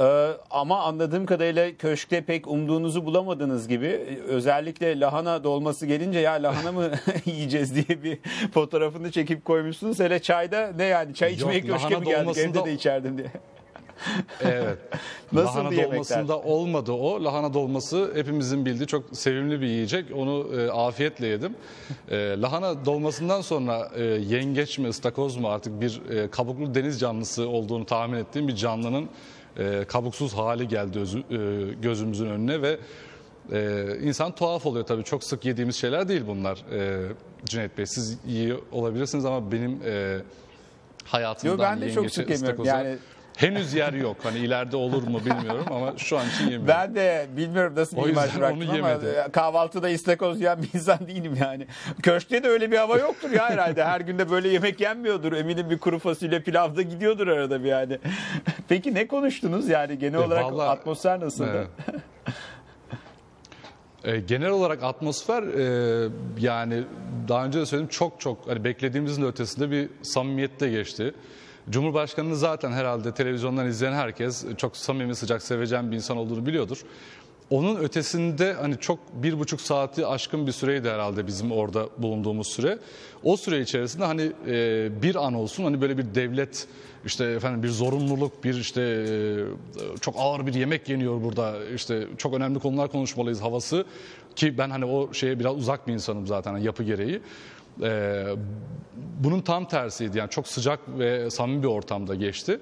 Ee, ama anladığım kadarıyla köşkte pek umduğunuzu bulamadığınız gibi e, özellikle lahana dolması gelince ya lahana mı yiyeceğiz diye bir fotoğrafını çekip koymuşsunuz. Hele çayda ne yani çay Yok, içmeye köşke lahana mi geldik dolmasında- evde de içerdim diye. Evet. Nasıl lahana dolmasında olmadı o. Lahana dolması hepimizin bildiği çok sevimli bir yiyecek. Onu e, afiyetle yedim. E, lahana dolmasından sonra e, yengeç mi ıstakoz mu artık bir e, kabuklu deniz canlısı olduğunu tahmin ettiğim bir canlının e, kabuksuz hali geldi özü- e, gözümüzün önüne ve e, insan tuhaf oluyor tabii. Çok sık yediğimiz şeyler değil bunlar. E, Cüneyt Bey siz yiyor olabilirsiniz ama benim e, hayatımdan Yo, ben de çok sık yemiyorum. Yani- Henüz yer yok. Hani ileride olur mu bilmiyorum ama şu an için yemiyorum. Ben de bilmiyorum nasıl bir imaj bıraktım onu ama yemedim. kahvaltıda istakoz yiyen bir insan değilim yani. Köşkte de öyle bir hava yoktur ya herhalde. Her günde böyle yemek yenmiyordur. Eminim bir kuru fasulye pilavda gidiyordur arada bir yani. Peki ne konuştunuz yani genel E, olarak vallahi- atmosfer nasıldı? Evet. E, genel olarak atmosfer e, yani daha önce de söyledim çok çok hani beklediğimizin de ötesinde bir samimiyette geçti. Cumhurbaşkanını zaten herhalde televizyondan izleyen herkes çok samimi sıcak sevecen bir insan olduğunu biliyordur. Onun ötesinde hani çok bir buçuk saati aşkın bir süreydi herhalde bizim orada bulunduğumuz süre. O süre içerisinde hani e, bir an olsun hani böyle bir devlet işte efendim bir zorunluluk bir işte e, çok ağır bir yemek yeniyor burada işte çok önemli konular konuşmalıyız havası ki ben hani o şeye biraz uzak bir insanım zaten hani yapı gereği. E, bunun tam tersiydi yani çok sıcak ve samimi bir ortamda geçti.